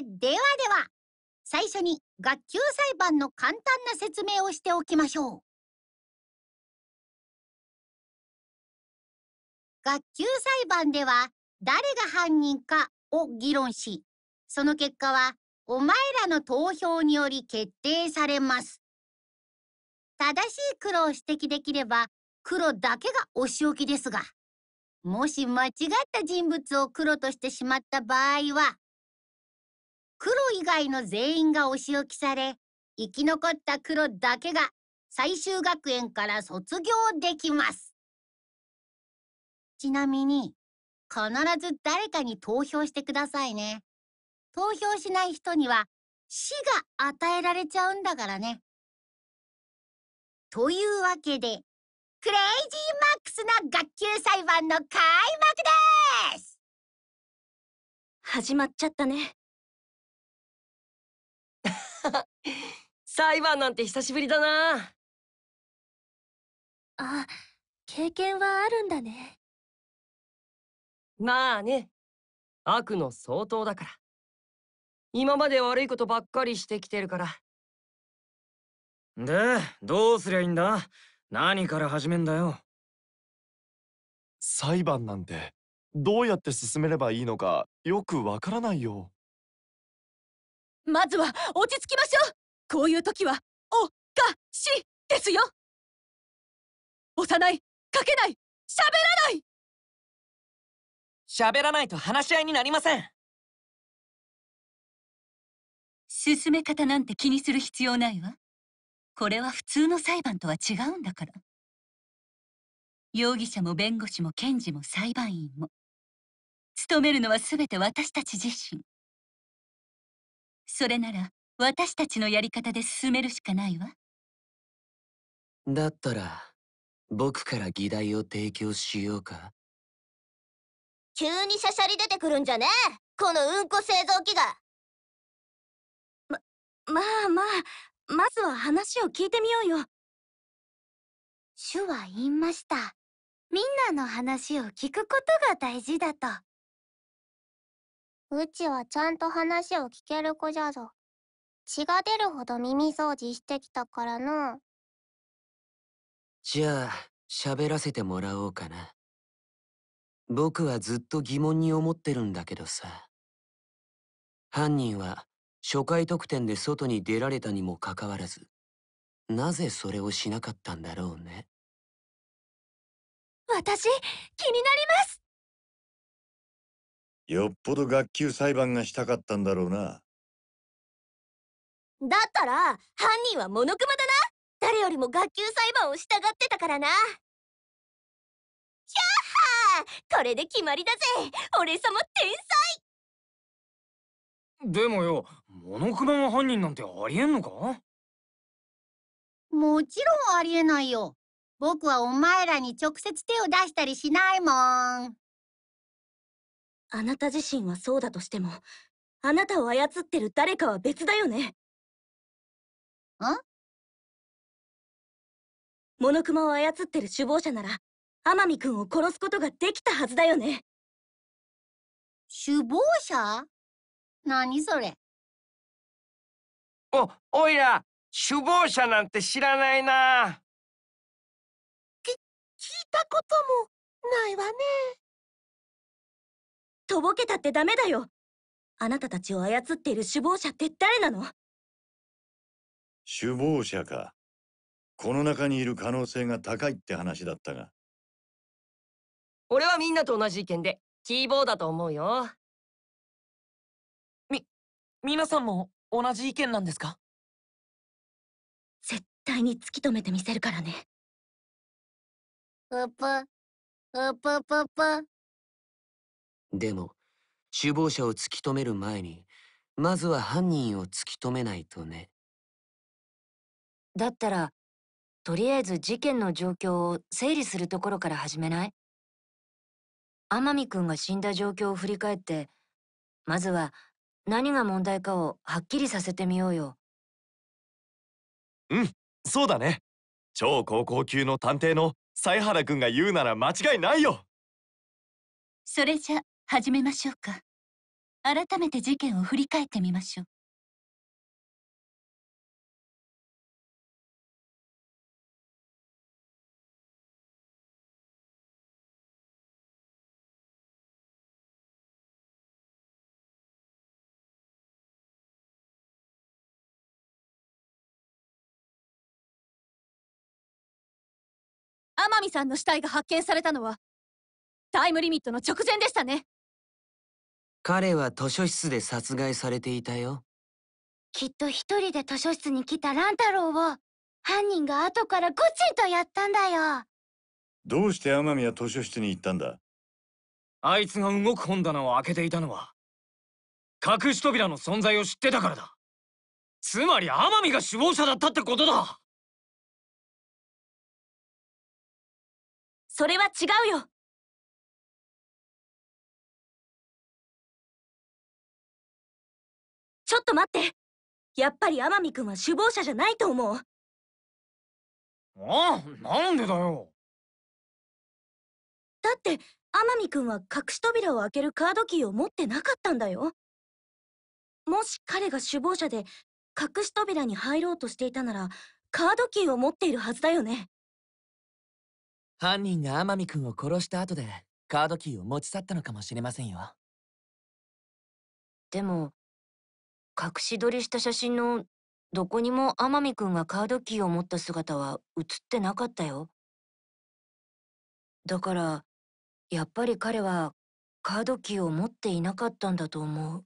ではでは最初に学級裁判の簡単な説明をしておきましょう。学級裁判では誰が犯人かを議論しその結果はお前らの投票により決定されます。正しい黒を指摘できれば黒だけがお仕置きですがもし間違った人物を黒としてしまった場合は黒以外の全員がお仕置きされ生き残った黒だけが最終学園から卒業できます。ちなみに必ず誰かに投票してくださいね。投票しない人には死が与えられちゃうんだからね。というわけでクレイジーマックスな学級裁判の開幕です！始まっちゃったね。裁判なんて久しぶりだな。あ経験はあるんだね。まあね。悪の相当だから。今まで悪いことばっかりしてきてるから。でどうすりゃいいんだ？何から始めんだよ。裁判なんてどうやって進めればいいのかよくわからないよまずは落ち着きましょう。こういう時はおかしですよ。押さない。かけない。喋らない。喋らないと話し合いになりません。進め方なんて気にする必要ないわ。これは普通の裁判とは違うんだから。容疑者も弁護士も検事も裁判員も。務めるのは全て私たち自身それなら私たちのやり方で進めるしかないわ。だったら僕から議題を提供しようか。急にしゃしゃり出てくるんじゃね？えこのうんこ製造機が。ままあまあまずは話を聞いてみようよ。主は言いました。みんなの話を聞くことが大事だとうちはちゃんと話を聞ける子じゃぞ。血が出るほど耳掃除してきたからの。じゃあ喋らせてもらおうかな。僕はずっと疑問に思ってるんだけどさ。犯人は初回得点で外に出られたにもかかわらずなぜそれをしなかったんだろうね。私気になりますよっぽど学級裁判がしたかったんだろうな。だったら犯人はモノクマだな。誰よりも学級裁判を従ってたからな。ひゃっはー！これで決まりだぜ。俺様天才！でもよモノクマが犯人なんてありえんのか？もちろんありえないよ。僕はお前らに直接手を出したりしないもんあなた自身はそうだとしてもあなたを操ってる誰かは別だよね。んモノクマを操ってる首謀者なら天海君を殺すことができたはずだよね。首謀者？何それ？おおいら首謀者なんて知らないな。き聞いたこともないわねとぼけたってダメだよ。あなたたちを操っている首謀者って誰なの？首謀者か。この中にいる可能性が高いって話だったが。俺はみんなと同じ意見でキーボーだと思うよ。み皆さんも同じ意見なんですか？絶対に突き止めてみせるからね。ぷぷぷぷぷぷでも首謀者を突き止める前にまずは犯人を突き止めないとね。だったらとりあえず事件の状況を整理するところから始めない？天海君が死んだ状況を振り返ってまずは何が問題かをはっきりさせてみようよ。うんそうだね。超高校級の探偵の犀原君が言うなら間違いないよ。それじゃ始めましょうか。改めて事件を振り返ってみましょう。天海さんの死体が発見されたのはタイムリミットの直前でしたね。彼は図書室で殺害されていたよ。きっと一人で図書室に来た乱太郎を犯人が後からゴチンとやったんだよ。どうして天海は図書室に行ったんだ？あいつが動く本棚を開けていたのは隠し扉の存在を知ってたからだ。つまり天海が首謀者だったってことだ。それは違うよちょっと待って。やっぱり天海君は首謀者じゃないと思う。ああなんでだよ。だって天海君は隠し扉を開けるカードキーを持ってなかったんだよ。もし彼が首謀者で隠し扉に入ろうとしていたならカードキーを持っているはずだよね。犯人が天海君を殺した後でカードキーを持ち去ったのかもしれませんよ。でも隠し撮りした写真のどこにも天海君がカードキーを持った姿は写ってなかったよ。だからやっぱり彼はカードキーを持っていなかったんだと思う。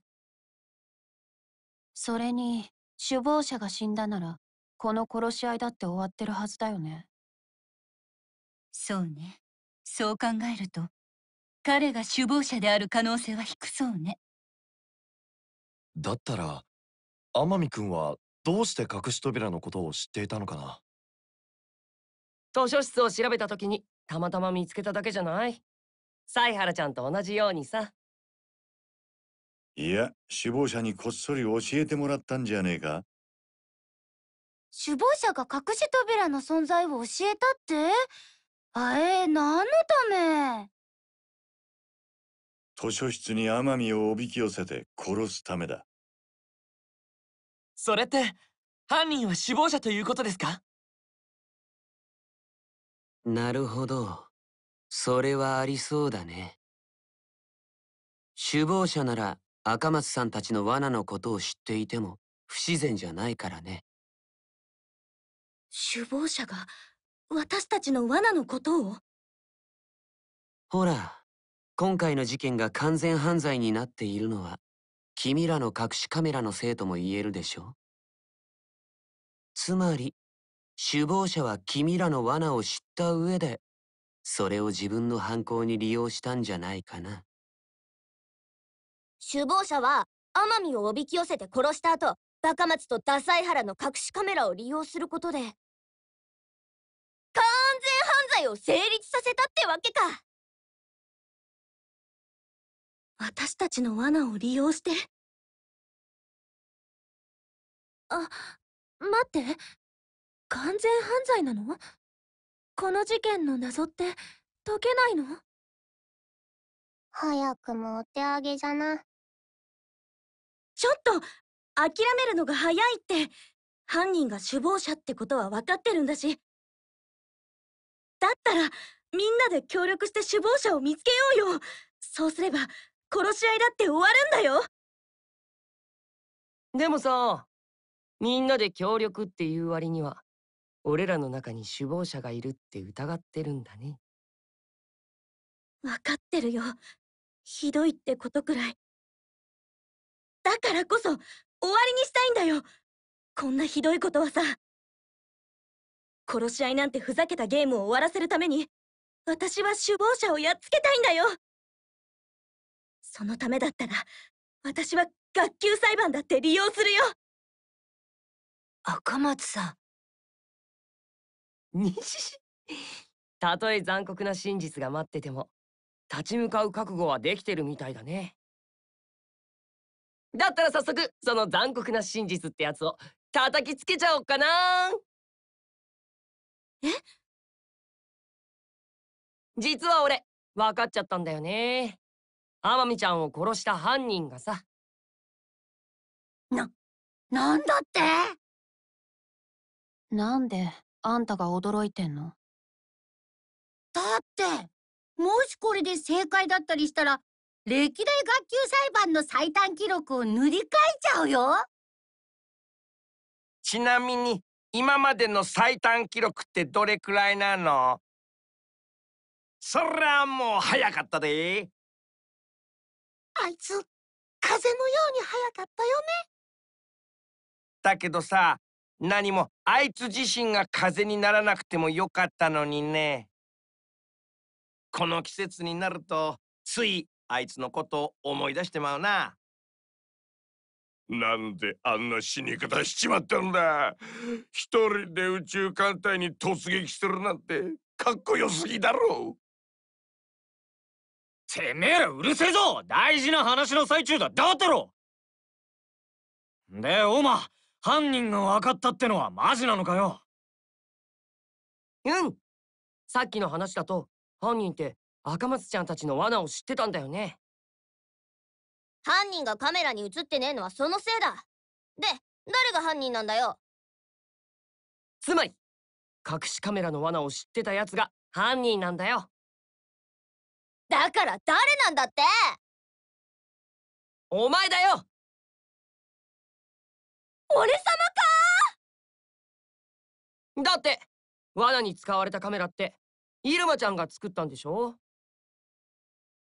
それに首謀者が死んだならこの殺し合いだって終わってるはずだよね。そうね。そう考えると彼が首謀者である可能性は低そうねだったら天海君はどうして隠し扉のことを知っていたのかな？図書室を調べた時にたまたま見つけただけじゃない。犀原ちゃんと同じようにさ。いや首謀者にこっそり教えてもらったんじゃねえか？首謀者が隠し扉の存在を教えたって？あえ何のため？図書室に天海をおびき寄せて殺すためだそれって犯人は首謀者ということですか？なるほど。それはありそうだね。首謀者なら赤松さんたちの罠のことを知っていても不自然じゃないからね。首謀者が私たちの罠のことを？ほら今回の事件が完全犯罪になっているのは君らの隠しカメラのせいとも言えるでしょ？つまり首謀者は君らの罠を知った上でそれを自分の犯行に利用したんじゃないかな？首謀者は天海をおびき寄せて殺した後バカ松とダサイハラの隠しカメラを利用することで完全犯罪を成立させたってわけか！私たちの罠を利用して。あ待って。完全犯罪なの？この事件の謎って解けないの？早くもお手上げじゃな。ちょっと諦めるのが早いって。犯人が首謀者ってことは分かってるんだし。だったらみんなで協力して首謀者を見つけようよ。そうすれば殺し合いだって終わるんだよ。でもさみんなで協力っていう割には俺らの中に首謀者がいるって疑ってるんだね。分かってるよ。ひどいってことくらい。だからこそ終わりにしたいんだよ。こんなひどいことはさ。殺し合いなんてふざけたゲームを終わらせるために私は首謀者をやっつけたいんだよそのためだったら私は学級裁判だって利用するよ。赤松さにししたとえ残酷な真実が待ってても立ち向かう覚悟はできてるみたいだね。だったら早速その残酷な真実ってやつを叩きつけちゃおっかな。え？実は俺分かっちゃったんだよね天海ちゃんを殺した犯人がさ。な、なんだって？なんであんたが驚いてんの？だってもしこれで正解だったりしたら歴代学級裁判の最短記録を塗り替えちゃうよ。ちなみに今までの最短記録ってどれくらいなの？そりゃもう早かったであいつ風のように早かったよね。だけどさ何もあいつ自身が風にならなくてもよかったのにね。この季節になるとついあいつのことを思い出してまうな。なんであんな死に方しちまったんだ。一人で宇宙艦隊に突撃するなんてかっこよすぎだろう。てめえらうるせえぞ。大事な話の最中だ。黙ってろ。でオマ犯人が分かったってのはマジなのかよ。うん。さっきの話だと犯人って赤松ちゃんたちの罠を知ってたんだよね。犯人がカメラに映ってねえのはそのせいだ。で誰が犯人なんだよ。つまり隠しカメラの罠を知ってたやつが犯人なんだよだから誰なんだって！お前だよ！俺様か！だって罠に使われたカメラってイルマちゃんが作ったんでしょ？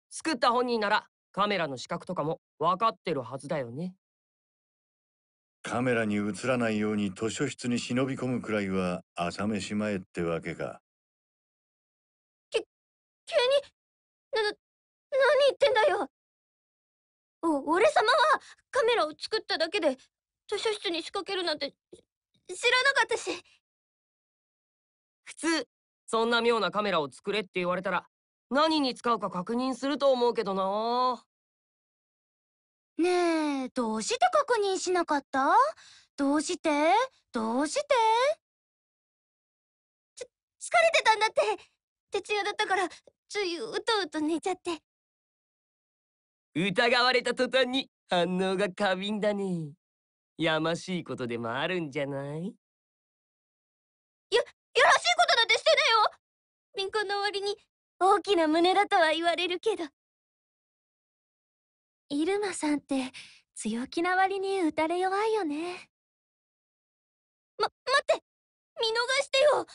作った本人ならカメラの死角とかも分かってるはずだよね。カメラに映らないように図書室に忍び込むくらいは朝飯前ってわけか。急に何言ってんだよ。お、俺様はカメラを作っただけで図書室に仕掛けるなんて知らなかったし。普通そんな妙なカメラを作れって言われたら何に使うか確認すると思うけどな。ねえどうして確認しなかった？どうして？どうして？ち疲れてたんだって。徹夜だったからついうとうと寝ちゃって疑われた途端に反応が過敏だね。やましいことでもあるんじゃない？や、やらしいことなんてしてねよ。敏感な割に大きな胸だとは言われるけど。イルマさんって強気な割に打たれ弱いよね。ま、待って。見逃してよ。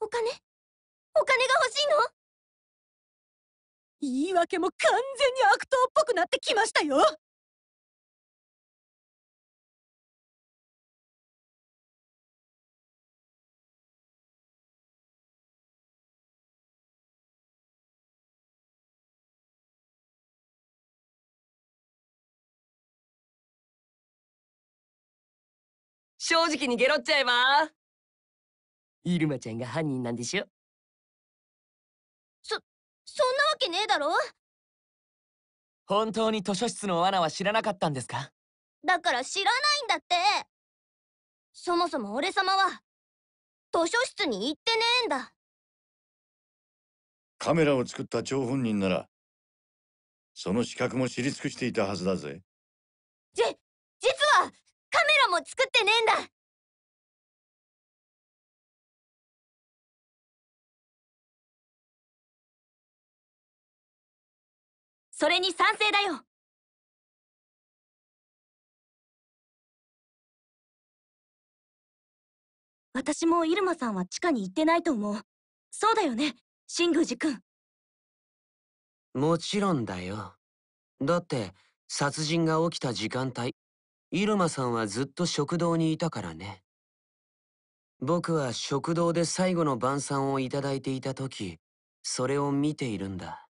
お金？お金が欲しいの？言い訳も完全に悪党っぽくなってきましたよ。正直にゲロっちゃえばイルマちゃんが犯人なんでしょ、そんなわけねえだろ。本当に図書室の罠は知らなかったんですか？だから知らないんだって。そもそも俺様は図書室に行ってねえんだ。カメラを作った張本人ならその資格も知り尽くしていたはずだぜ。じ、実はカメラも作ってねえんだそれに賛成だよ。私もイルマさんは地下に行ってないと思う。そうだよね新宮寺君。もちろんだよ。だって殺人が起きた時間帯イルマさんはずっと食堂にいたからね。僕は食堂で最後の晩餐をいただいていた時それを見ているんだ。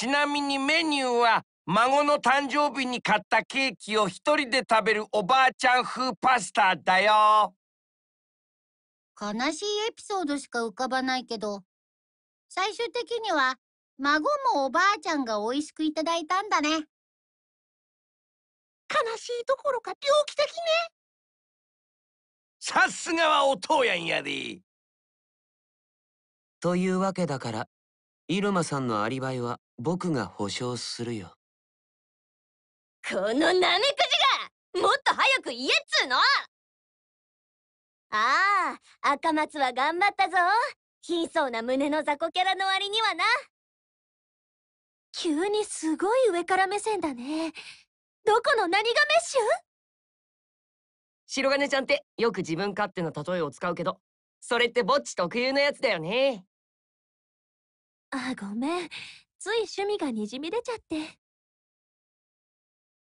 ちなみにメニューは孫の誕生日に買ったケーキを一人で食べるおばあちゃん風パスタだよ。悲しいエピソードしか浮かばないけど。最終的には孫もおばあちゃんが美味しくいただいたんだね。悲しいどころか猟奇的ね。さすがはお父やんやで。というわけだから入間さんのアリバイは僕が保証するよ。このナメクジがもっと早く言えっつーの！ああ赤松は頑張ったぞ。貧相な胸の雑魚キャラの割にはな。急にすごい上から目線だね。どこの何がメッシュ？白金ちゃんってよく自分勝手な例えを使うけどそれってぼっち特有のやつだよね。あごめんつい趣味がにじみ出ちゃって。っ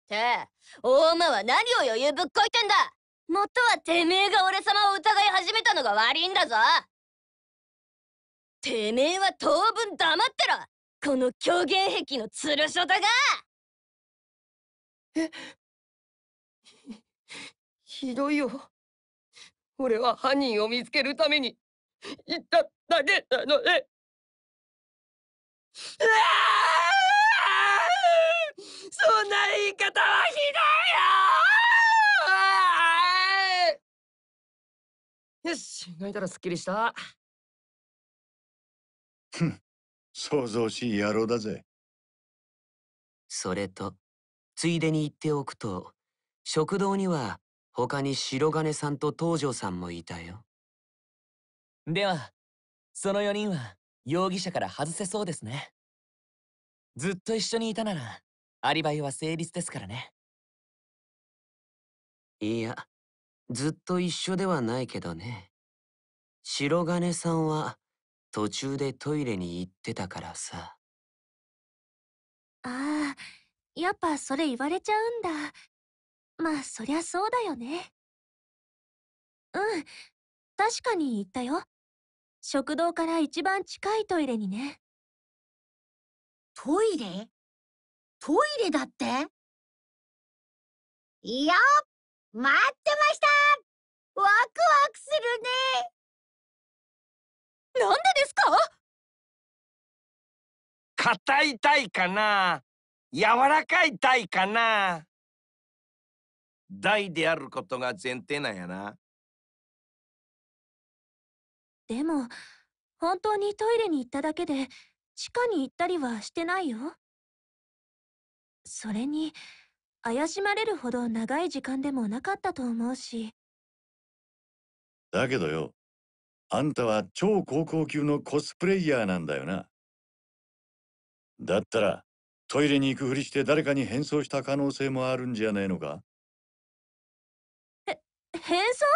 て大間は何を余裕ぶっこいてんだ。もっとはてめえが俺様を疑い始めたのが悪いんだぞ。てめえは当分黙ってろ。この狂言癖のつるしょだが。えひどいよ。俺は犯人を見つけるために言っただけなのでうわそんな言い方はひどいよよし泣いたらすっきりした。ふん想像しい野郎だぜ。それとついでに言っておくと食堂には他に白金さんと東條さんもいたよ。ではその4人は？容疑者から外せそうですね。ずっと一緒にいたならアリバイは成立ですからね。いやずっと一緒ではないけどね。白金さんは途中でトイレに行ってたからさ。ああやっぱそれ言われちゃうんだ。まあそりゃそうだよね。うん確かに言ったよ食堂から一番近いトイレにね。トイレ？トイレだって？いや待ってました！ワクワクするね！なんでですか？硬いたいかな？柔らかいたいかな？大であることが前提なんやなでも本当にトイレに行っただけで地下に行ったりはしてないよ。それに怪しまれるほど長い時間でもなかったと思うし。だけどよあんたは超高校級のコスプレイヤーなんだよな。だったらトイレに行くふりして誰かに変装した可能性もあるんじゃねえのか？変装？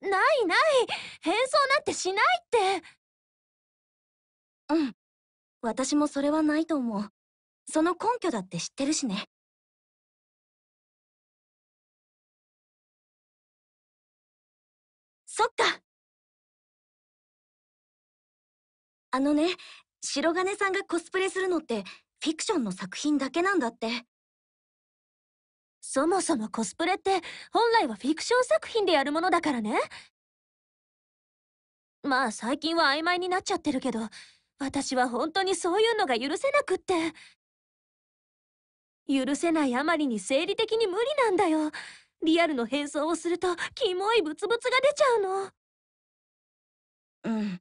ないない。変装なんてしないって。うん。私もそれはないと思う。その根拠だって知ってるしね。そっか。あのね白金さんがコスプレするのってフィクションの作品だけなんだって。そもそもコスプレって本来はフィクション作品でやるものだからね。まあ最近は曖昧になっちゃってるけど私は本当にそういうのが許せなくって。許せないあまりに生理的に無理なんだよ。リアルの変装をするとキモいブツブツが出ちゃうの。うん。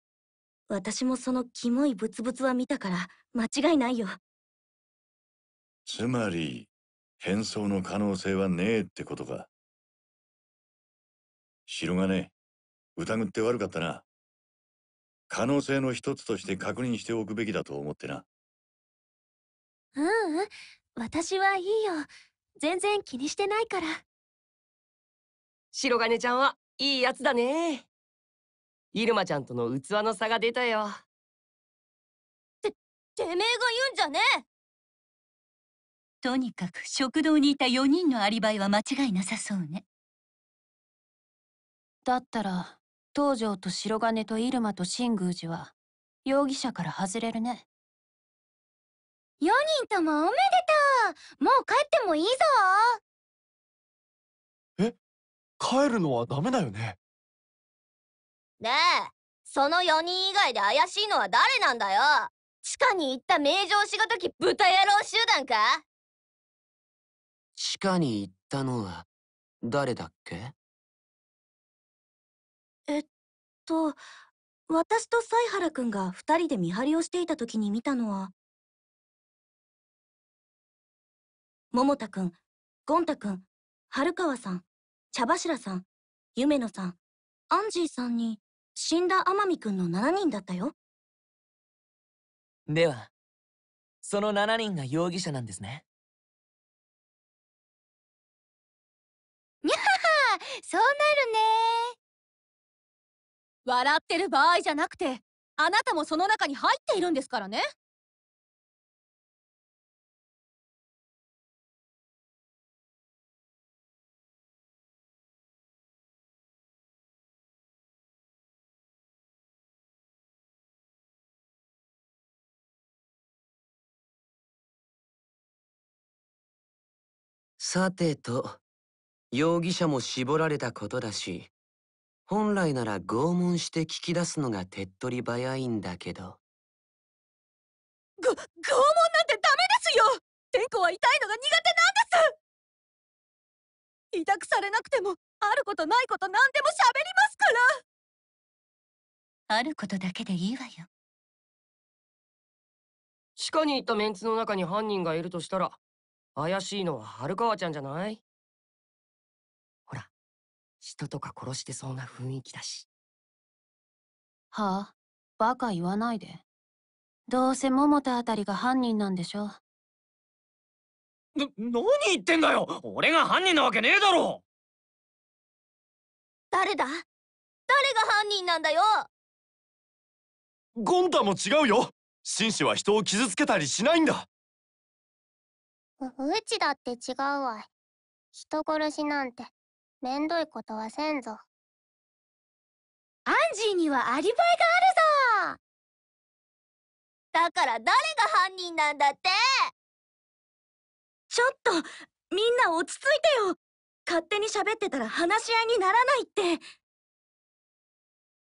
私もそのキモいブツブツは見たから間違いないよ。つまり変装の可能性はねえってことか。白金疑って悪かったな。可能性の一つとして確認しておくべきだと思ってな。ううん。私はいいよ。全然気にしてないから。白金ちゃんはいいやつだね。入間ちゃんとの器の差が出たよ。ててめえが言うんじゃねえとにかく食堂にいた4人のアリバイは間違いなさそうね。だったら東條と白金と入間と新宮寺は容疑者から外れるね。4人ともおめでとう！もう帰ってもいいぞ！え？帰るのはダメだよね？ねえその4人以外で怪しいのは誰なんだよ？地下に行った名城しごとき豚野郎集団か？地下に行ったのは誰だっけ？えっと私と犀原くんが二人で見張りをしていた時に見たのは桃田くんゴン太くん春川さん茶柱さん夢野さんアンジーさんに死んだ天海くんの7人だったよ。ではその7人が容疑者なんですねそうなるね。笑ってる場合じゃなくてあなたもその中に入っているんですからね。さてと、容疑者も絞られたことだし、本来なら拷問して聞き出すのが手っ取り早いんだけど。ご拷問なんてダメですよ！天子は痛いのが苦手なんです！委託されなくてもあることないこと何でも喋りますから！あることだけでいいわよ。地下に行ったメンツの中に犯人がいるとしたら怪しいのは春川ちゃんじゃない？人とか殺してそうな雰囲気だし。はあバカ言わないで。どうせ桃田あたりが犯人なんでしょな、何言ってんだよ！俺が犯人なわけねえだろ！誰だ？誰が犯人なんだよ！ゴンタも違うよ！紳士は人を傷つけたりしないんだ！ううちだって違うわ。い。人殺しなんて、めんどいことはせんぞ。アンジーにはアリバイがあるぞ。だから誰が犯人なんだって。ちょっとみんな落ち着いてよ。勝手に喋ってたら話し合いにならないって。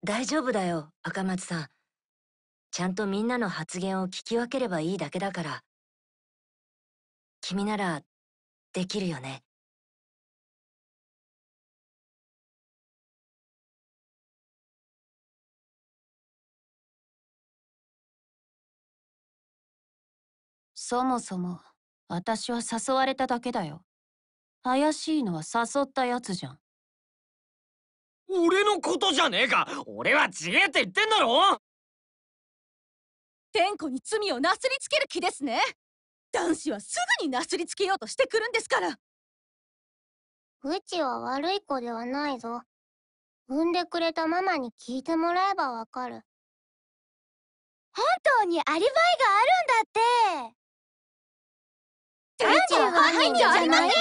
大丈夫だよ赤松さん。ちゃんとみんなの発言を聞き分ければいいだけだから。君ならできるよね。そもそも私は誘われただけだよ。怪しいのは誘ったやつじゃん。俺のことじゃねえか。俺は違えって言ってんだろ。天子に罪をなすりつける気ですね。男子はすぐになすりつけようとしてくるんですから。うちは悪い子ではないぞ。産んでくれたママに聞いてもらえばわかる。本当にアリバイがあるんだってうちは犯人じゃないよ。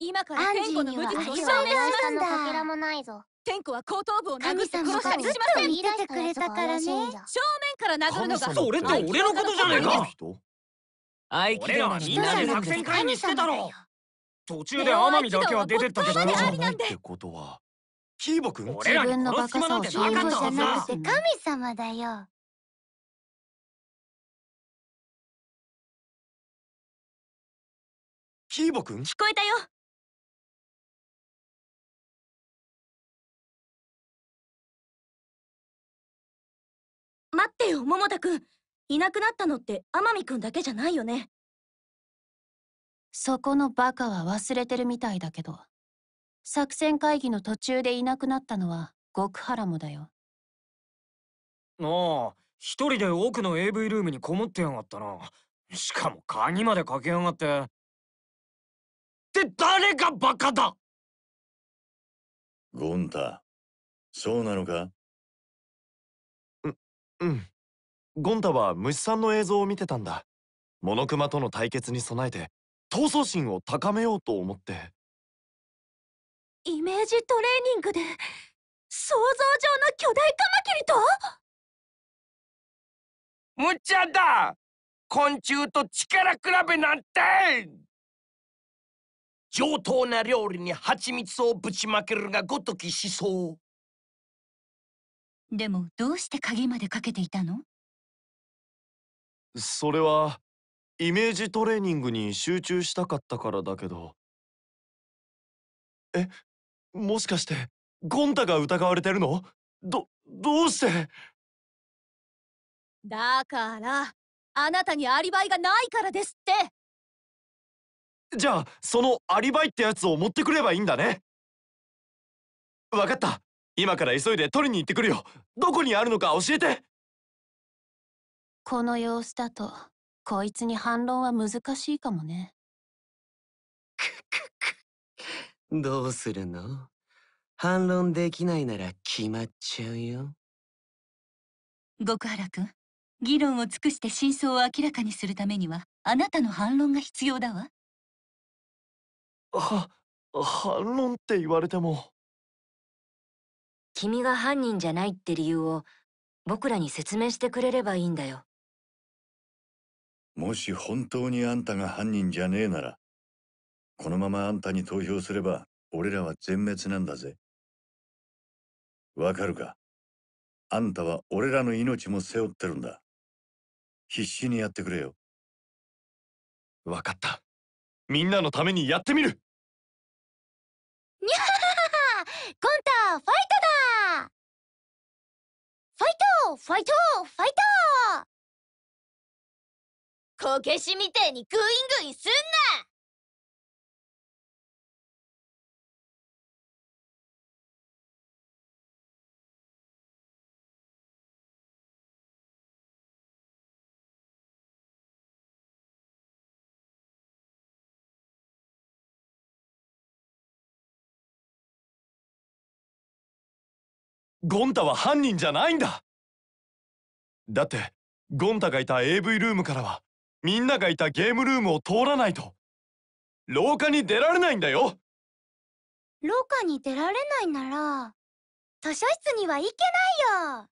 今からアン天子のジーには無実を証明しアリバイがますあるんだかけらもないぞ。天子は後頭部を殴って神様殺したりしませんがずっと言っててくれたからね正面から殴るのがそれって俺のことじゃねえかみんなで作戦会議してたろ途中で天海だけは出てったけど。ないってことはキーボくん俺らに殺す気なんてなかったじゃはずだなくて神様だよ。キーボくん聞こえたよ。待ってよ桃田くんいなくなったのって天海くんだけじゃないよねそこのバカは忘れてるみたいだけど。作戦会議の途中でいなくなったのは極原もだよ。ああ一人で奥の AV ルームにこもってやがったな。しかも鍵までかけやがって。って誰がバカだ！ゴンタ、そうなのか？うん。ゴンタは虫さんの映像を見てたんだ。モノクマとの対決に備えて闘争心を高めようと思って。イメージトレーニングで想像上の巨大カマキリと？無茶だ！昆虫と力比べなんて！上等な料理に蜂蜜をぶちまけるがごとき思想。でもどうして鍵までかけていたの？それはイメージトレーニングに集中したかったからだけど。えもしかしてゴンタが疑われてるの？どどうして？だからあなたにアリバイがないからですって。じゃあそのアリバイってやつを持ってくればいいんだね。わかった。今から急いで取りに行ってくるよ。どこにあるのか教えて。この様子だとこいつに反論は難しいかもね。どうするの？反論できないなら決まっちゃうよ。極原君議論を尽くして真相を明らかにするためにはあなたの反論が必要だわ。は反論って言われても。君が犯人じゃないって理由を僕らに説明してくれればいいんだよもし本当にあんたが犯人じゃねえならこのままあんたに投票すれば俺らは全滅なんだぜ。わかるか？あんたは俺らの命も背負ってるんだ。必死にやってくれよ。わかった。みんなのためにやってみる。にゃはははゴンタファイトだ！ファイトファイトファイトこけしみてえにグイングイすんな！ゴンタは犯人じゃないんだ。だってゴンタがいた AV ルームからはみんながいたゲームルームを通らないと。廊下に出られないんだよ。廊下に出られないなら図書室には行けないよ。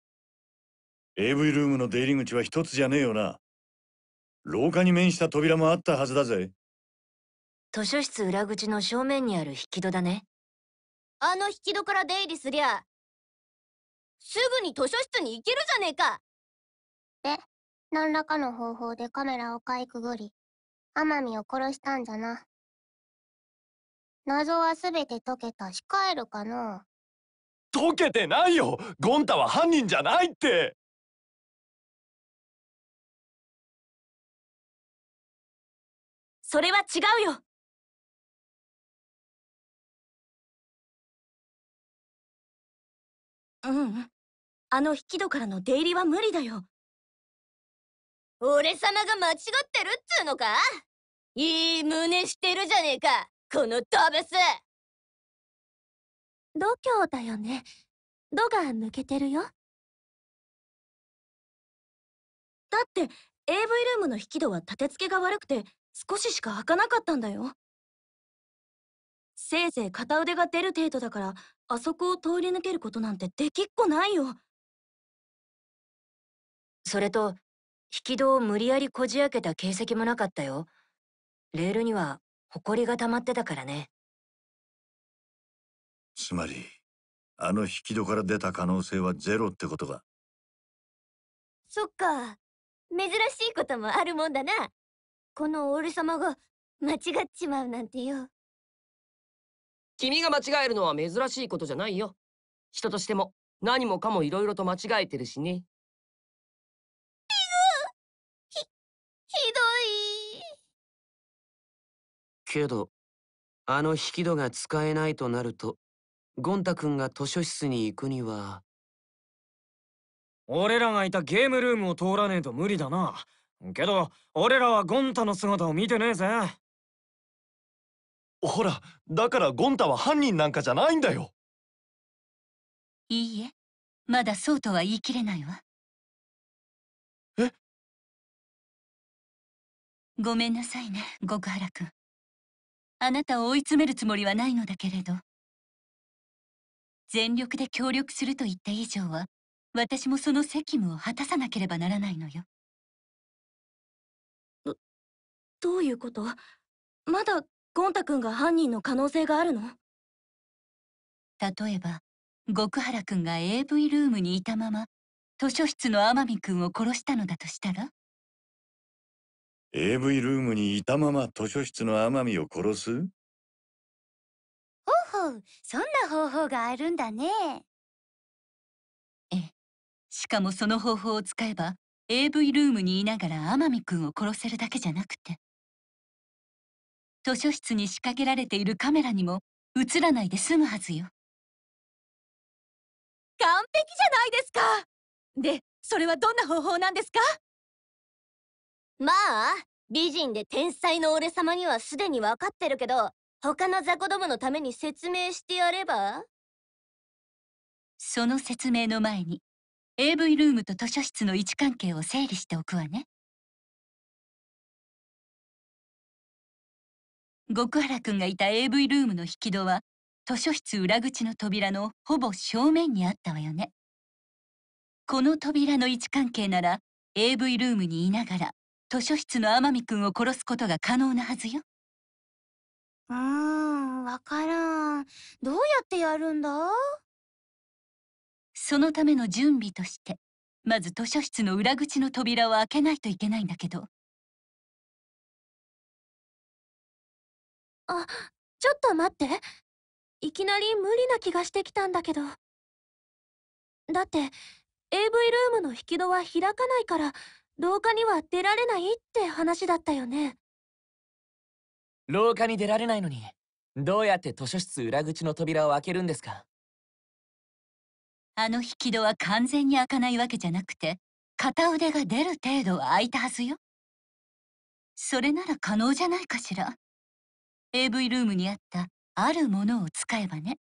AV ルームの出入り口は一つじゃねえよな。廊下に面した扉もあったはずだぜ。図書室裏口の正面にある引き戸だね。あの引き戸から出入りすりゃすぐに図書室に行けるじゃねえか。で何らかの方法でカメラをかいくぐり天海を殺したんじゃな。謎は全て解けた。し帰るかの解けてないよ！ゴンタは犯人じゃないって！それは違うよ！うんうん。あの引き戸からの出入りは無理だよ俺様が間違ってるっつうのか？いい胸してるじゃねえかこのドブス。度胸だよね。度が抜けてるよ。だって AV ルームの引き戸は立て付けが悪くて少ししか開かなかったんだよ。せいぜい片腕が出る程度だからあそこを通り抜けることなんてできっこないよ。それと引き戸を無理やりこじ開けた形跡もなかったよ。レールには埃が溜まってたからね。つまりあの引き戸から出た可能性はゼロってことか。そっか。珍しいこともあるもんだな。この俺様が間違っちまうなんてよ。君が間違えるのは珍しいことじゃないよ。人としても何もかもいろいろと間違えてるしねどい。けどあの引き戸が使えないとなるとゴンタ君が図書室に行くには。俺らがいたゲームルームを通らねえと無理だな。けど俺らはゴンタの姿を見てねえぜ。ほらだからゴンタは犯人なんかじゃないんだよ。いいえまだそうとは言い切れないわごめんなさいね極原君あなたを追い詰めるつもりはないのだけれど。全力で協力すると言った以上は私もその責務を果たさなければならないのよ。どういうこと？まだゴンタ君が犯人の可能性があるの？例えば極原君が AV ルームにいたまま図書室の天海君を殺したのだとしたら？AV ルームにいたまま図書室の天海を殺す？ほうほうそんな方法があるんだね。しかもその方法を使えば AV ルームにいながら天海くんを殺せるだけじゃなくて。図書室に仕掛けられているカメラにも映らないで済むはずよ。完璧じゃないですか！でそれはどんな方法なんですか？まあ美人で天才の俺様にはすでに分かってるけど他の雑魚どものために説明してやれば？その説明の前に AV ルームと図書室の位置関係を整理しておくわね。極原くんがいた AV ルームの引き戸は図書室裏口の扉のほぼ正面にあったわよね。この扉の位置関係なら AV ルームにいながら図書室の天海くんを殺すことが可能なはずよ。うーんわからん。どうやってやるんだ？そのための準備としてまず図書室の裏口の扉を開けないといけないんだけど。あちょっと待って。いきなり無理な気がしてきたんだけど。だって AV ルームの引き戸は開かないから廊下には出られないって話だったよね。廊下に出られないのにどうやって図書室裏口の扉を開けるんですか？あの引き戸は完全に開かないわけじゃなくて片腕が出る程度は開いたはずよ。それなら可能じゃないかしら？AV ルームにあったあるものを使えばね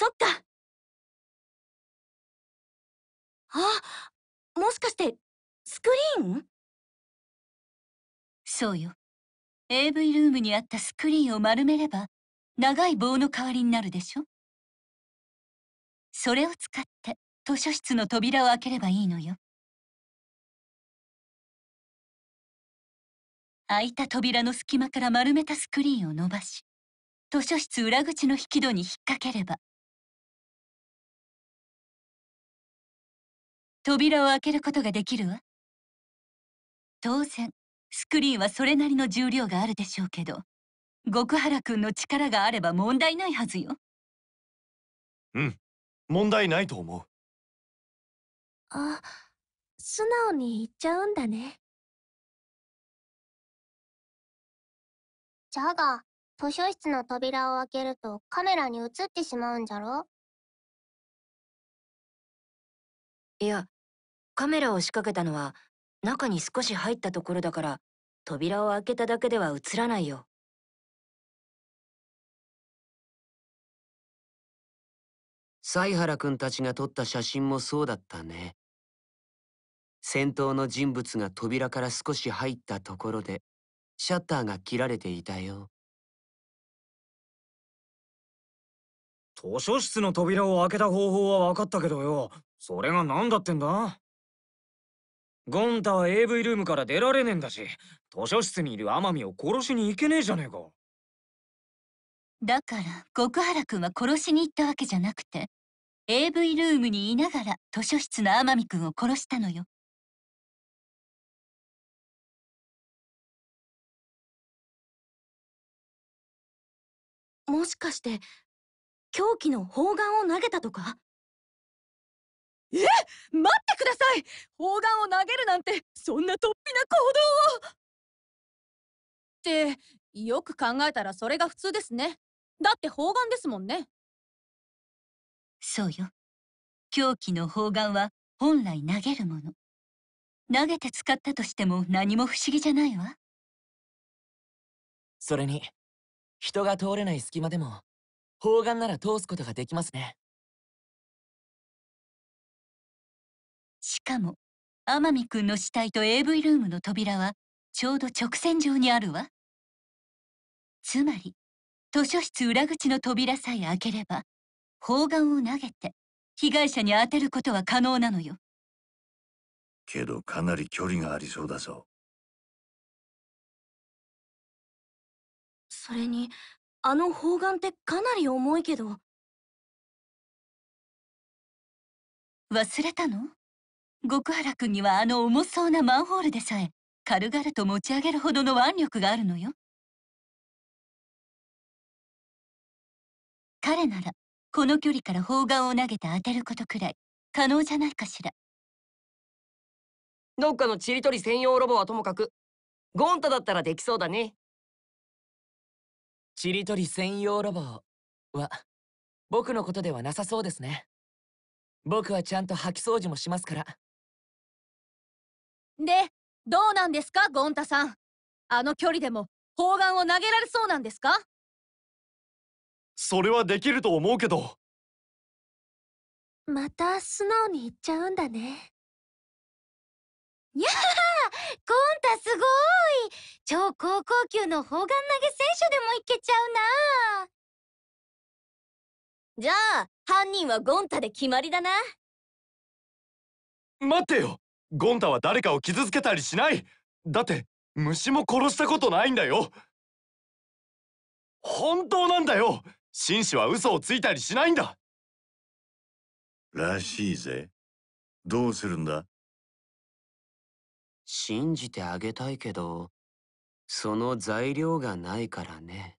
そっか。あもしかしてスクリーン？そうよ。AV ルームにあったスクリーンを丸めれば長い棒の代わりになるでしょ？それを使って図書室の扉を開ければいいのよ。開いた扉の隙間から丸めたスクリーンを伸ばし図書室裏口の引き戸に引っ掛ければ扉を開けることができる？わ当然スクリーンはそれなりの重量があるでしょうけど極原くんの力があれば問題ないはずよ。うん問題ないと思う。あ素直に言っちゃうんだね。じゃが図書室の扉を開けるとカメラに映ってしまうんじゃろ？いやカメラを仕掛けたのは中に少し入ったところだから扉を開けただけでは映らないよ。犀原くんたちが撮った写真もそうだったね。先頭の人物が扉から少し入ったところでシャッターが切られていたよ。図書室の扉を開けた方法は分かったけどよ。それが何だってんだ？ゴンタは AV ルームから出られねえんだし図書室にいる天海を殺しに行けねえじゃねえか。だから極原くんは殺しに行ったわけじゃなくて AV ルームにいながら図書室の天海くんを殺したのよ。もしかして凶器の砲丸を投げたとか？え待ってください。砲丸を投げるなんてそんな突飛な行動を。ってよく考えたらそれが普通ですね。だって砲丸ですもんね。そうよ。凶器の砲丸は本来投げるもの。投げて使ったとしても何も不思議じゃないわ。それに人が通れない隙間でも砲丸なら通すことができますねしかも天海くんの死体と AV ルームの扉はちょうど直線上にあるわ。つまり図書室裏口の扉さえ開ければ砲丸を投げて被害者に当てることは可能なのよ。けどかなり距離がありそうだぞ。それにあの砲丸ってかなり重いけど。忘れたの？極原君にはあの重そうなマンホールでさえ軽々と持ち上げるほどの腕力があるのよ。彼ならこの距離から砲丸を投げて当てることくらい可能じゃないかしら。どっかのちりとり専用ロボはともかくゴンタだったらできそうだね。ちりとり専用ロボは僕のことではなさそうですね。僕はちゃんと掃き掃除もしますからでどうなんですかゴンタさん。あの距離でも砲丸を投げられそうなんですか？それはできると思うけど。また素直に言っちゃうんだね。やははゴンタすごい！超高校級の砲丸投げ選手でもいけちゃうなじゃあ犯人はゴンタで決まりだな。待ってよゴンタは誰かを傷つけたりしない。だって虫も殺したことないんだよ。本当なんだよ。紳士は嘘をついたりしないんだ。らしいぜ。どうするんだ？信じてあげたいけどその材料がないからね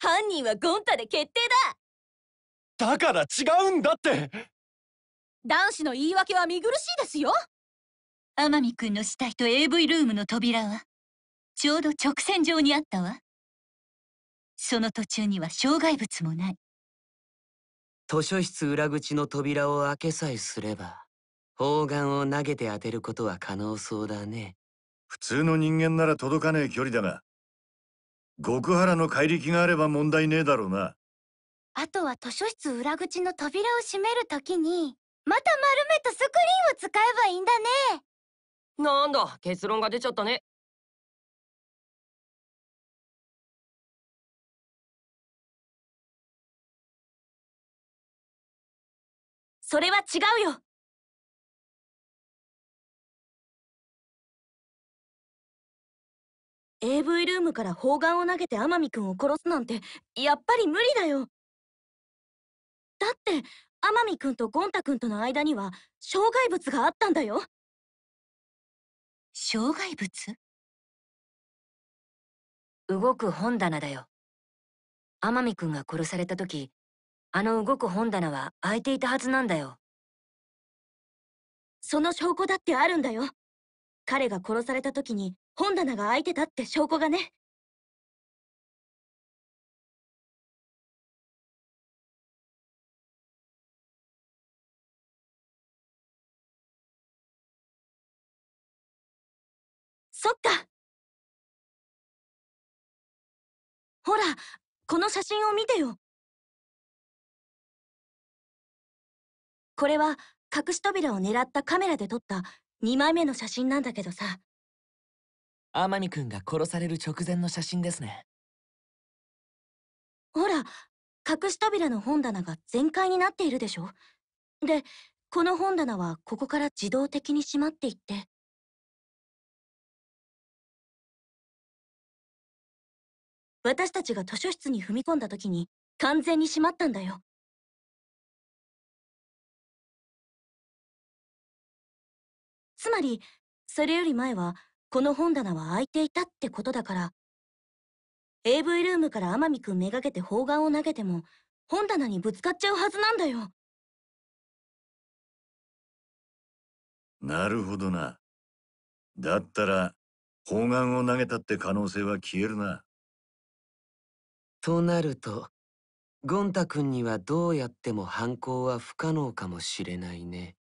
犯人はゴンタで決定だ。だから違うんだって。男子の言い訳は見苦しいですよ。天海君の死体と AV ルームの扉はちょうど直線上にあったわ。その途中には障害物もない。図書室裏口の扉を開けさえすれば砲丸を投げて当てることは可能そうだね。普通の人間なら届かねえ距離だが極原の怪力があれば問題ねえだろうな。あとは図書室裏口の扉を閉めるときにまた丸めたスクリーンを使えばいいんだね。なんだ結論が出ちゃったね。それは違うよ AV ルームから砲丸を投げて天海君を殺すなんてやっぱり無理だよ。だって天海君とゴンタ君との間には障害物があったんだよ。障害物？動く本棚だよ。天海君が殺された時あの動く本棚は開いていたはずなんだよ。その証拠だってあるんだよ彼が殺された時に本棚が開いてたって証拠がね。そっか。ほらこの写真を見てよ。これは隠し扉を狙ったカメラで撮った2枚目の写真なんだけどさ。天海君が殺される直前の写真ですね。ほら隠し扉の本棚が全開になっているでしょ。でこの本棚はここから自動的に閉まっていって。私たちが図書室に踏み込んだ時に完全に閉まったんだよつまりそれより前はこの本棚は開いていたってことだから。AV ルームから天海くんめがけて砲丸を投げても本棚にぶつかっちゃうはずなんだよ。なるほどな。だったら砲丸を投げたって可能性は消えるな。となるとゴンタ君にはどうやっても犯行は不可能かもしれないね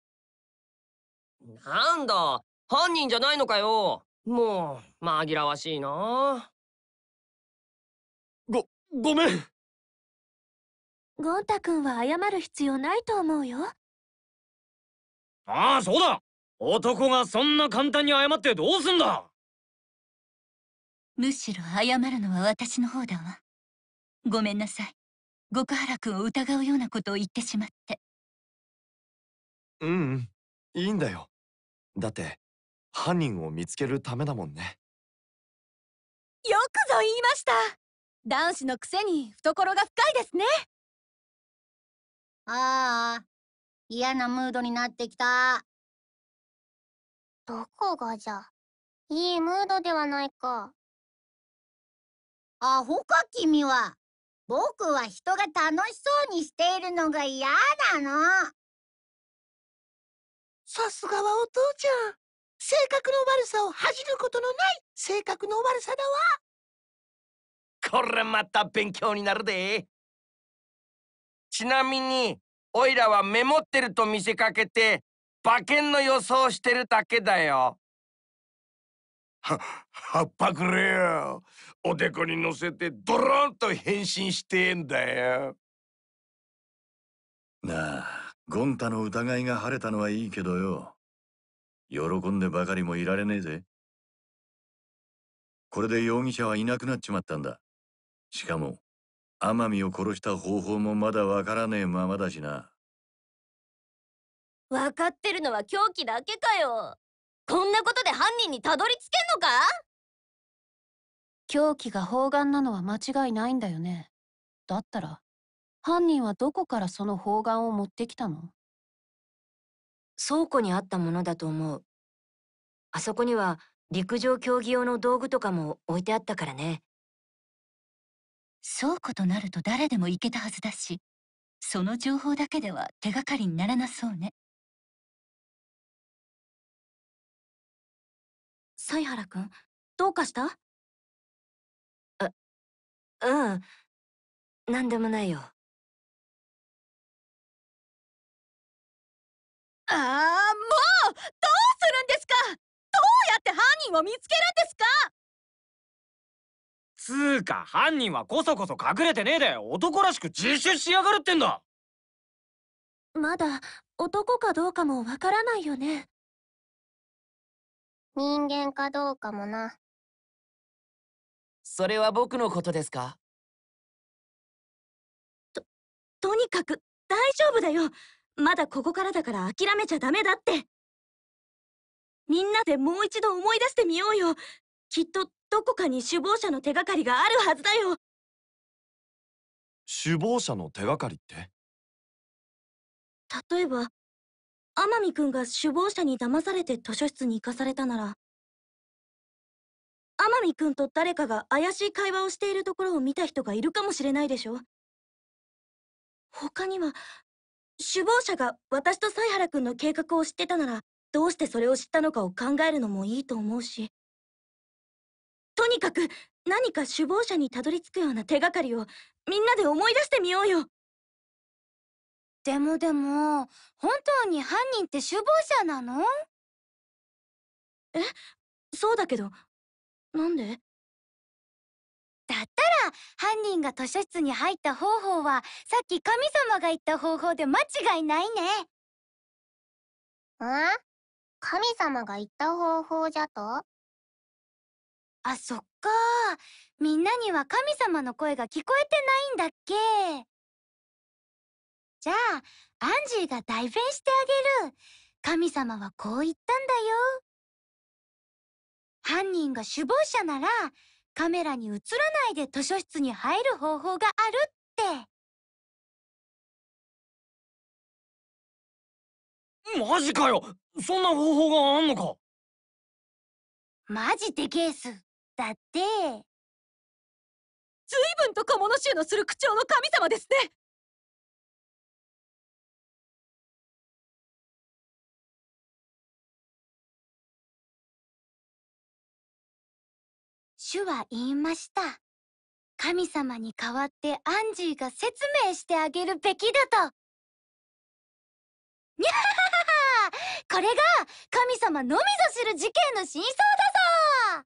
なんだ犯人じゃないのかよ。もう紛らわしいな。ごごめん。ゴン太くんは謝る必要ないと思うよ。ああそうだ。男がそんな簡単に謝ってどうすんだ。むしろ謝るのは私の方だわ。ごめんなさい。極原君を疑うようなことを言ってしまって。うんうん。いいんだよだって犯人を見つけるためだもんねよくぞ言いました男子のくせに懐が深いですねああ、嫌なムードになってきた。どこがじゃいいムードではないかアホか君は。僕は人が楽しそうにしているのが嫌なの。さすがはお父ちゃん。性格の悪さを恥じることのない性格の悪さだこれまた勉強になるで。ちなみにおいらはメモってると見せかけて馬券の予想してるだけだよ。は葉っぱくれよ。おでこに乗せてドロンと変身してんだよ。なあゴン太の疑いが晴れたのはいいけどよ。喜んでばかりもいられねえぜ。これで容疑者はいなくなっちまったんだ。しかも天海を殺した方法もまだわからねえままだしな。分かってるのは狂気だけかよ。こんなことで犯人にたどり着けんのか？凶器が砲丸なのは間違いないんだよね。だったら犯人はどこからその砲丸を持ってきたの？倉庫にあったものだと思う。あそこには陸上競技用の道具とかも置いてあったからね。倉庫となると誰でも行けたはずだしその情報だけでは手がかりにならなそうね。犀原くんどうかした？うん。何でもないよああもうどうするんですか？どうやって犯人を見つけるんですか？つーか犯人はこそこそ隠れてねえで男らしく自首しやがるってんだ。まだ男かどうかもわからないよね。人間かどうかもな。それは僕のことですか？とにかく大丈夫だよまだここからだから諦めちゃダメだって。みんなでもう一度思い出してみようよ。きっとどこかに首謀者の手がかりがあるはずだよ。首謀者の手がかりって？例えば天海くんが首謀者に騙されて図書室に行かされたなら。天海くんと誰かが怪しい会話をしているところを見た人がいるかもしれないでしょ。他には首謀者が私と犀原くんの計画を知ってたならどうしてそれを知ったのかを考えるのもいいと思うし。とにかく何か首謀者にたどり着くような手がかりをみんなで思い出してみようよ。でもでも本当に犯人って首謀者なの？え？そうだけどなんで？だったら犯人が図書室に入った方法はさっき神様が言った方法で間違いないね。ん？神様が言った方法じゃと？あそっか。みんなには神様の声が聞こえてないんだっけ。じゃあアンジーが代弁してあげる。神様はこう言ったんだよ。犯人が首謀者ならカメラに映らないで図書室に入る方法があるって。マジかよ。そんな方法があんのか。マジでゲース。だって。随分と小物衆のする口調の神様ですね主は言いました。神様に代わってアンジーが説明してあげるべきだと。にゃはははこれが神様のみぞ知る事件の真相だぞ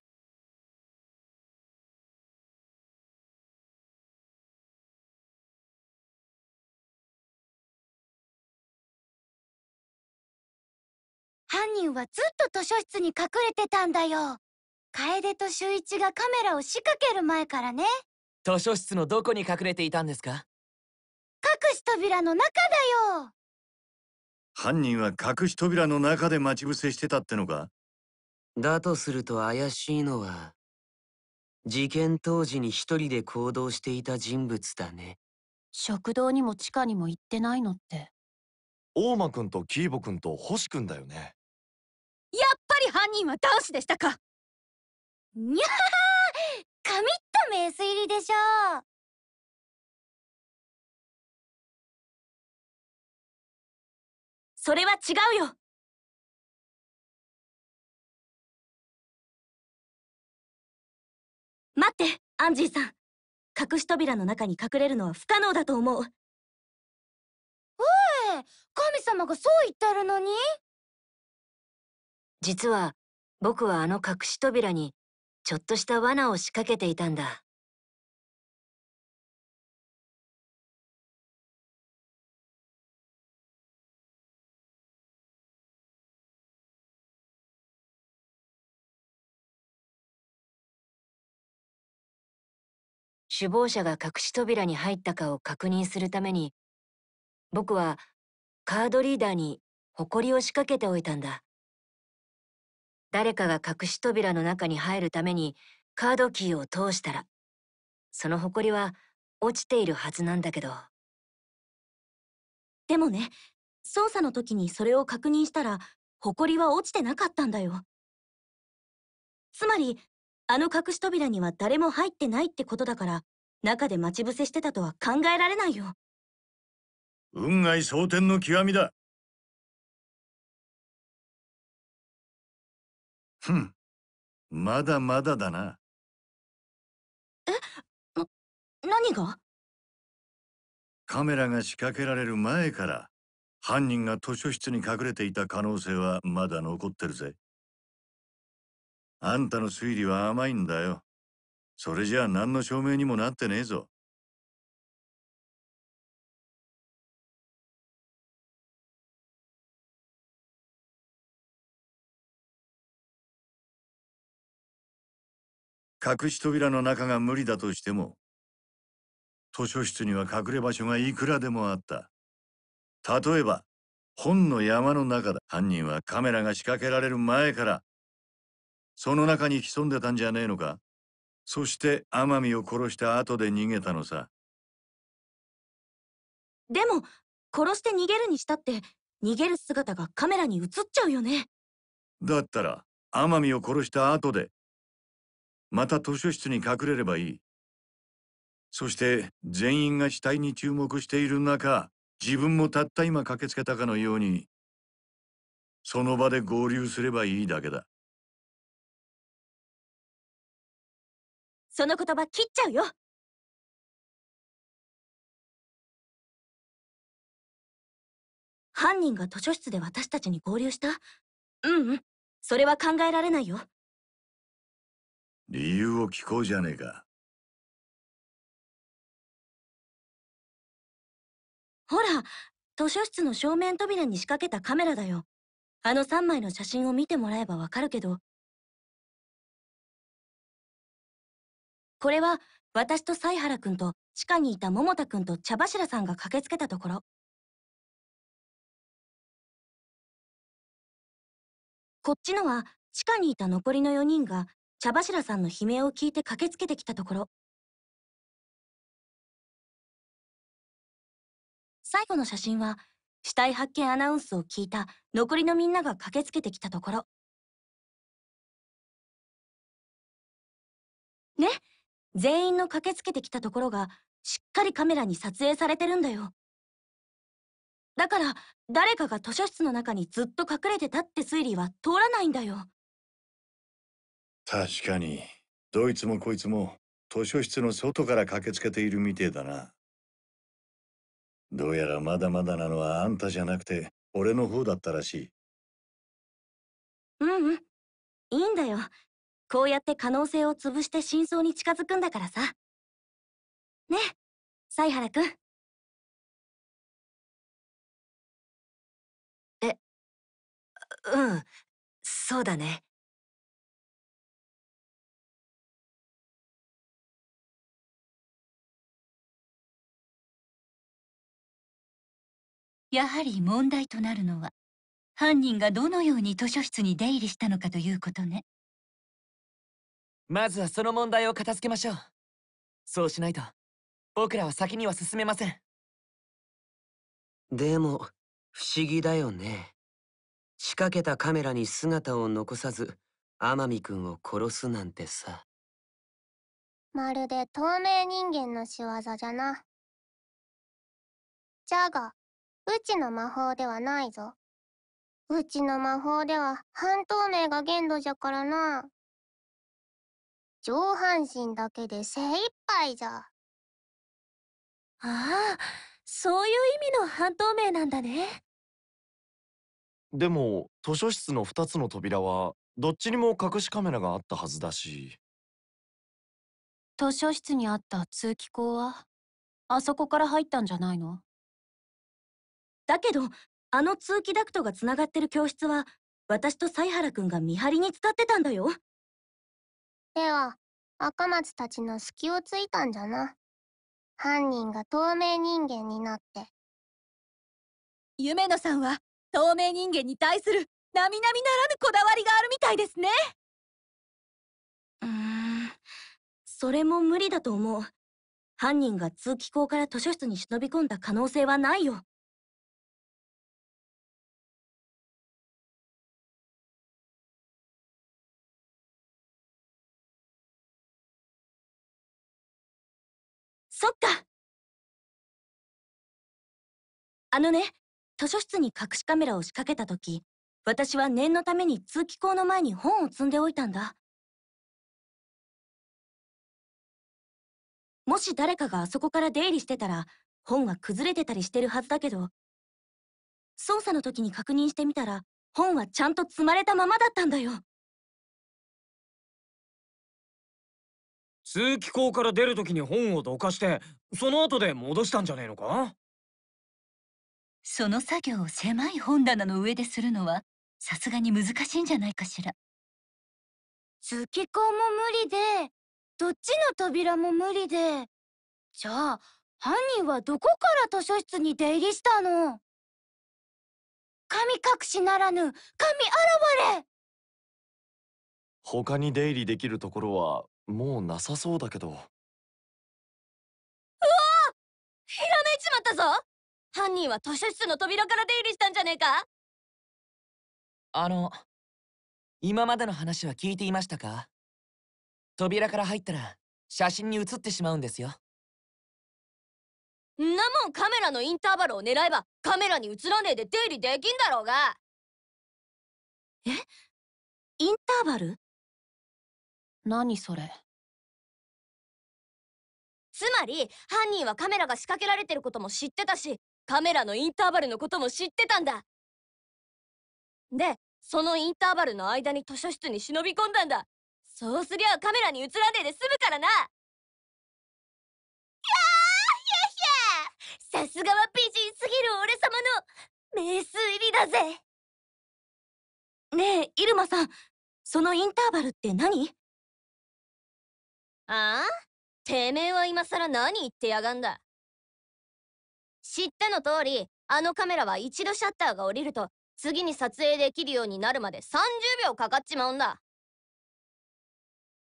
犯人はずっと図書室に隠れてたんだよ。楓と秀一がカメラを仕掛ける前からね。図書室のどこに隠れていたんですか？隠し扉の中だよ。犯人は隠し扉の中で待ち伏せしてたってのか？だとすると怪しいのは、事件当時に一人で行動していた人物だね。食堂にも地下にも行ってないのって。大間くんとキーボくんと星くんだよね。やっぱり犯人は男子でしたかにゃは神った名推理でしょそれは違うよ。待ってアンジーさん。隠し扉の中に隠れるのは不可能だと思う。おい神様がそう言ってるのに？実は僕はあの隠し扉にちょっとした罠を仕掛けていたんだ。首謀者が隠し扉に入ったかを確認するために僕はカードリーダーに埃を仕掛けておいたんだ。誰かが隠し扉の中に入るためにカードキーを通したらその埃は落ちているはずなんだけど。でもね操作の時にそれを確認したら埃は落ちてなかったんだよ。つまりあの隠し扉には誰も入ってないってことだから中で待ち伏せしてたとは考えられないよ。運外蒼天の極みだふん。まだまだだな。何が？カメラが仕掛けられる前から犯人が図書室に隠れていた可能性はまだ残ってるぜ。あんたの推理は甘いんだよ。それじゃあ何の証明にもなってねえぞ隠し扉の中が無理だとしても図書室には隠れ場所がいくらでもあった。例えば本の山の中だ。犯人はカメラが仕掛けられる前からその中に潜んでたんじゃねえのか。そして天海を殺した後で逃げたのさ。でも殺して逃げるにしたって逃げる姿がカメラに映っちゃうよね。だったら天海を殺した後でまた図書室に隠れればいい。そして全員が死体に注目している中自分もたった今駆けつけたかのようにその場で合流すればいいだけだ。その言葉切っちゃうよ。犯人が図書室で私たちに合流した？うんうん。それは考えられないよ。理由を聞こうじゃねえか。ほら図書室の正面扉に仕掛けたカメラだよ。あの3枚の写真を見てもらえばわかるけど。これは私と犀原くんと地下にいた桃田くんと茶柱さんが駆けつけたところ。こっちのは地下にいた残りの4人が茶柱さんの悲鳴を聞いて駆けつけてきたところ。最後の写真は死体発見アナウンスを聞いた残りのみんなが駆けつけてきたところ。ね？全員の駆けつけてきたところがしっかりカメラに撮影されてるんだよ。だから誰かが図書室の中にずっと隠れてたって推理は通らないんだよ。確かに。どいつもこいつも図書室の外から駆けつけているみてえだな。どうやらまだまだなのはあんたじゃなくて俺の方だったらしい。うんうん。いいんだよ。こうやって可能性を潰して真相に近づくんだからさ。ね犀原くんえうん。そうだね。やはり問題となるのは犯人がどのように図書室に出入りしたのかということね。まずはその問題を片付けましょう。そうしないと僕らは先には進めません。でも不思議だよね。仕掛けたカメラに姿を残さず天海君を殺すなんてさ。まるで透明人間の仕業じゃな。じゃが、うちの魔法ではないぞ。うちの魔法では半透明が限度じゃからな。上半身だけで精一杯じゃ。ああそういう意味の半透明なんだねでも図書室の2つの扉はどっちにも隠しカメラがあったはずだし図書室にあった通気口はあそこから入ったんじゃないの？だけどあの通気ダクトがつながってる教室は私と犀原くんが見張りに使ってたんだよでは、赤松たちの隙をついたんじゃな。犯人が透明人間になって。夢野さんは透明人間に対する並々ならぬこだわりがあるみたいですねうーんそれも無理だと思う犯人が通気口から図書室に忍び込んだ可能性はないよそっか。あのね図書室に隠しカメラを仕掛けた時私は念のために通気口の前に本を積んでおいたんだ。もし誰かがあそこから出入りしてたら本が崩れてたりしてるはずだけど操作の時に確認してみたら本はちゃんと積まれたままだったんだよ。通気口から出るときに本をどかしてその後で戻したんじゃねえのか？その作業を狭い本棚の上でするのはさすがに難しいんじゃないかしら。通気口も無理でどっちの扉も無理でじゃあ犯人はどこから図書室に出入りしたの？神隠しならぬ神現れ！他に出入りできるところはもうなさそうだけど。うわひらめいちまったぞ！犯人は図書室の扉から出入りしたんじゃねえか？あの今までの話は聞いていましたか？扉から入ったら写真に写ってしまうんですよ。んなもんカメラのインターバルを狙えばカメラに映らねえで出入りできんだろうが！インターバル？何それ？つまり犯人はカメラが仕掛けられてることも知ってたしカメラのインターバルのことも知ってたんだ。でそのインターバルの間に図書室に忍び込んだんだ。そうすりゃカメラに映らねえで済むからな。ひゃーひゃひゃさすがは美人すぎる俺様の名数入りだぜ。ねえイルマさんそのインターバルって何？ああ？てめえは今さら何言ってやがんだ？知っての通りあのカメラは一度シャッターが降りると次に撮影できるようになるまで30秒かかっちまうんだ。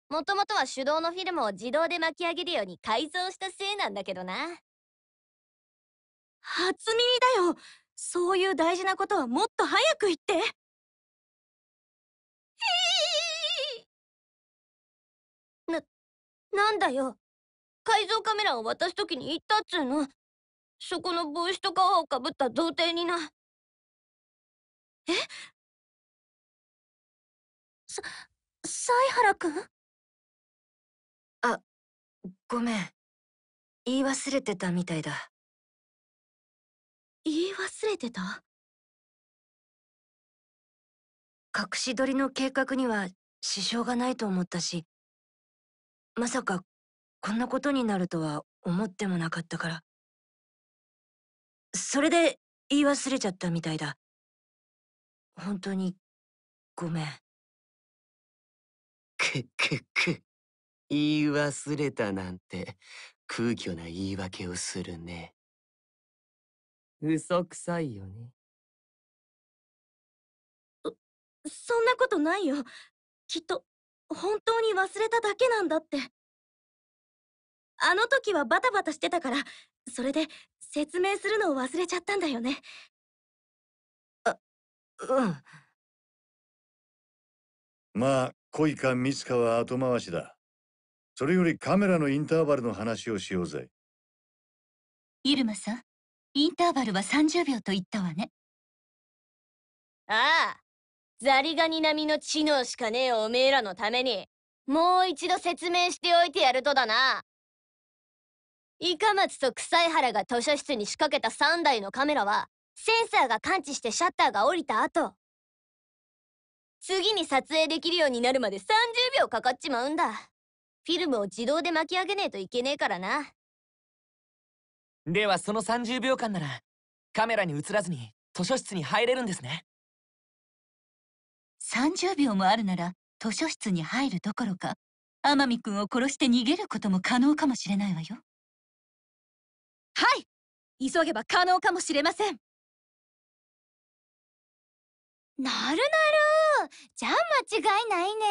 もともとは手動のフィルムを自動で巻き上げるように改造したせいなんだけどな。初耳だよ。そういう大事なことはもっと早く言って。なんだよ。改造カメラを渡すときに言ったっつうの。そこの帽子と皮をかぶった童貞にな。え？さ犀原くん？あごめん。言い忘れてたみたいだ。言い忘れてた？隠し撮りの計画には支障がないと思ったしまさかこんなことになるとは思ってもなかったからそれで言い忘れちゃったみたいだ本当にごめん。くっくっく。言い忘れたなんて空虚な言い訳をするね。嘘くさいよね。そんなことないよ。きっと、本当に忘れただけなんだって。あの時はバタバタしてたから、それで説明するのを忘れちゃったんだよね。あ、うん。まあ恋かミスかは後回しだそれよりカメラのインターバルの話をしようぜイルマさんインターバルは30秒と言ったわねああザリガニ並みの知能しかねえおめえらのためにもう一度説明しておいてやるとだな。イカマツと臭い原が図書室に仕掛けた3台のカメラはセンサーが感知してシャッターが降りた後。次に撮影できるようになるまで30秒かかっちまうんだ。フィルムを自動で巻き上げねえといけねえからな。ではその30秒間ならカメラに映らずに図書室に入れるんですね。30秒もあるなら図書室に入るどころか天海君を殺して逃げることも可能かもしれないわよ。はい急げば可能かもしれません。なるなる。じゃあ間違いないね。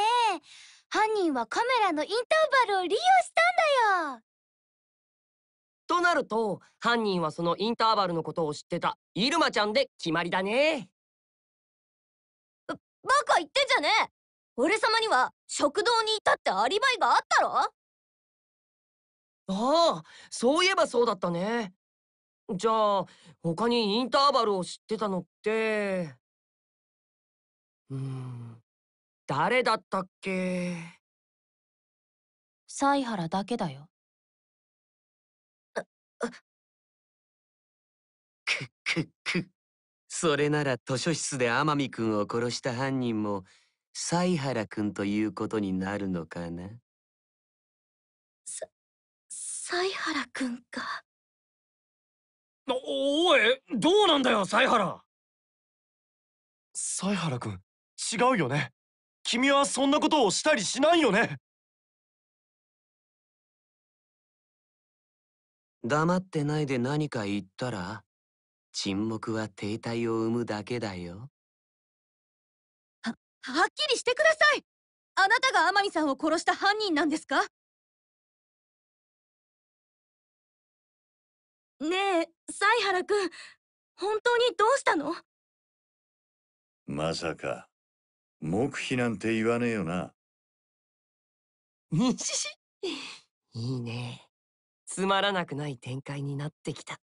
犯人はカメラのインターバルを利用したんだよ。となると犯人はそのインターバルのことを知ってたイルマちゃんで決まりだねバカ言ってんじゃねえ。俺様には食堂にいたってアリバイがあったろ？ああそういえばそうだったね。じゃあ他にインターバルを知ってたのって。うーん誰だったっけ？犀原だけだよ。くっくっく。それなら図書室で天海君を殺した犯人も犀原君ということになるのかな？犀原くんか？おおいどうなんだよ犀原。犀原君違うよね。君はそんなことをしたりしないよね。黙ってないで何か言ったら？沈黙は停滞を生むだけだよ。はっきりしてください。あなたが天海さんを殺した犯人なんですか？ねえ、犀原くん、本当にどうしたの？まさか黙秘なんて言わねえよな。にししいいね。つまらなくない展開になってきた